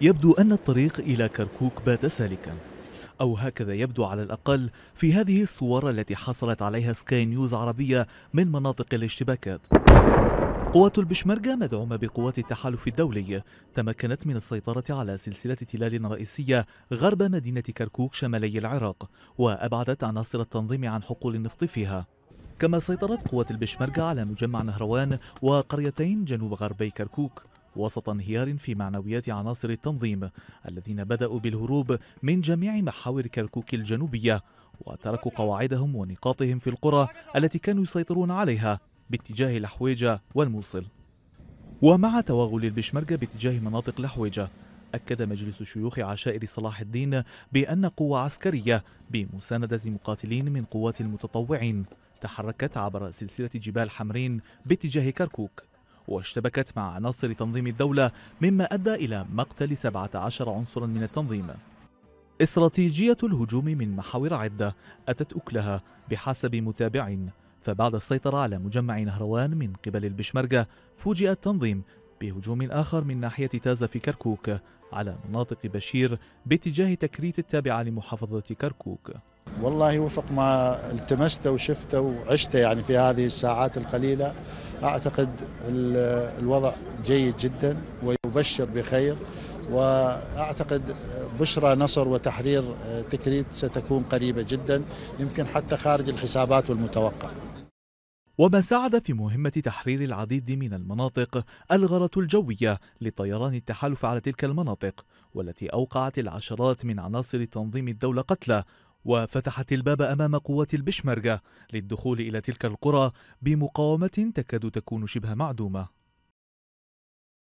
يبدو أن الطريق إلى كركوك بات سالكا أو هكذا يبدو على الأقل في هذه الصور التي حصلت عليها سكاي نيوز عربية من مناطق الاشتباكات. قوات البشمركة مدعومة بقوات التحالف الدولي تمكنت من السيطرة على سلسلة تلال رئيسية غرب مدينة كركوك شمالي العراق وأبعدت عناصر التنظيم عن حقول النفط فيها. كما سيطرت قوات البشمركة على مجمع نهروان وقريتين جنوب غربي كركوك. وسط انهيار في معنويات عناصر التنظيم الذين بدأوا بالهروب من جميع محاور كركوك الجنوبية وتركوا قواعدهم ونقاطهم في القرى التي كانوا يسيطرون عليها باتجاه الحويجة والموصل. ومع توغل البشمركة باتجاه مناطق الحويجة أكد مجلس شيوخ عشائر صلاح الدين بأن قوة عسكرية بمساندة مقاتلين من قوات المتطوعين تحركت عبر سلسلة جبال حمرين باتجاه كركوك. واشتبكت مع عناصر تنظيم الدولة مما أدى إلى مقتل 17 عنصرا من التنظيم. استراتيجية الهجوم من محاور عدة أتت أكلها بحسب متابع فبعد السيطرة على مجمع نهروان من قبل البشمركة فوجئ التنظيم بهجوم آخر من ناحية تازة في كركوك على مناطق بشير باتجاه تكريت التابعة لمحافظة كركوك. والله وفق ما التمسته وشفته وعشته يعني في هذه الساعات القليلة أعتقد الوضع جيد جدا ويبشر بخير وأعتقد بشرى نصر وتحرير تكريت ستكون قريبة جدا يمكن حتى خارج الحسابات والمتوقع. وما ساعد في مهمة تحرير العديد من المناطق الغرة الجوية لطيران التحالف على تلك المناطق والتي أوقعت العشرات من عناصر تنظيم الدولة قتلى وفتحت الباب أمام قوات البشمركة للدخول إلى تلك القرى بمقاومة تكاد تكون شبه معدومة.